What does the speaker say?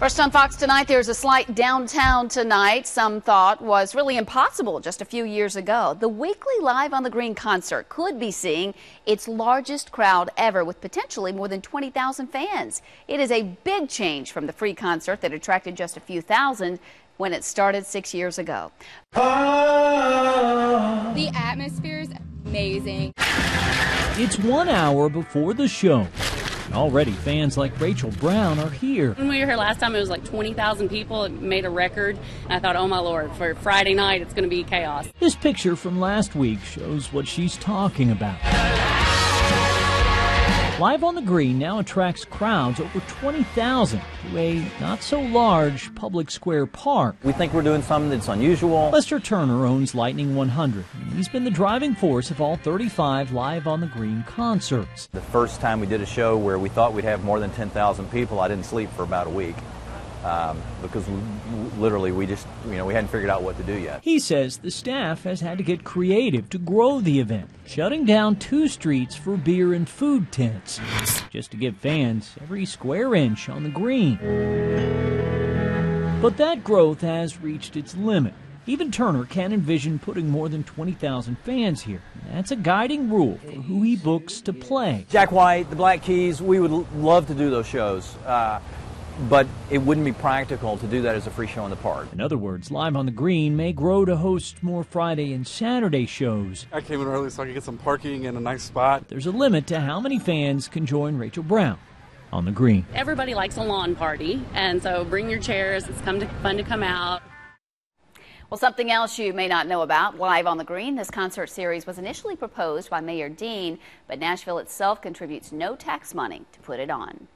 First on Fox tonight, there's a slight downtown tonight some thought was really impossible just a few years ago. The weekly Live on the Green concert could be seeing its largest crowd ever with potentially more than 20,000 fans. It is a big change from the free concert that attracted just a few thousand when it started six years ago. The atmosphere is amazing. It's one hour before the show. Already, fans like Rachel Brown are here. When we were here last time, it was like 20,000 people. It made a record. And I thought, oh my lord, for Friday night, it's going to be chaos. This picture from last week shows what she's talking about. Live on the Green now attracts crowds over 20,000 to a not so large public square park. We think we're doing something that's unusual. Lester Turner owns Lightning 100. He's been the driving force of all 35 Live on the Green concerts. The first time we did a show where we thought we'd have more than 10,000 people, I didn't sleep for about a week um, because literally we just, you know, we hadn't figured out what to do yet. He says the staff has had to get creative to grow the event, shutting down two streets for beer and food tents, just to give fans every square inch on the green. But that growth has reached its limit. Even Turner can't envision putting more than 20,000 fans here. That's a guiding rule for who he books to play. Jack White, the Black Keys, we would love to do those shows. Uh, but it wouldn't be practical to do that as a free show in the park. In other words, Live on the Green may grow to host more Friday and Saturday shows. I came in early so I could get some parking and a nice spot. There's a limit to how many fans can join Rachel Brown on the green. Everybody likes a lawn party, and so bring your chairs. It's come to, fun to come out. Well, something else you may not know about Live on the Green. This concert series was initially proposed by Mayor Dean, but Nashville itself contributes no tax money to put it on.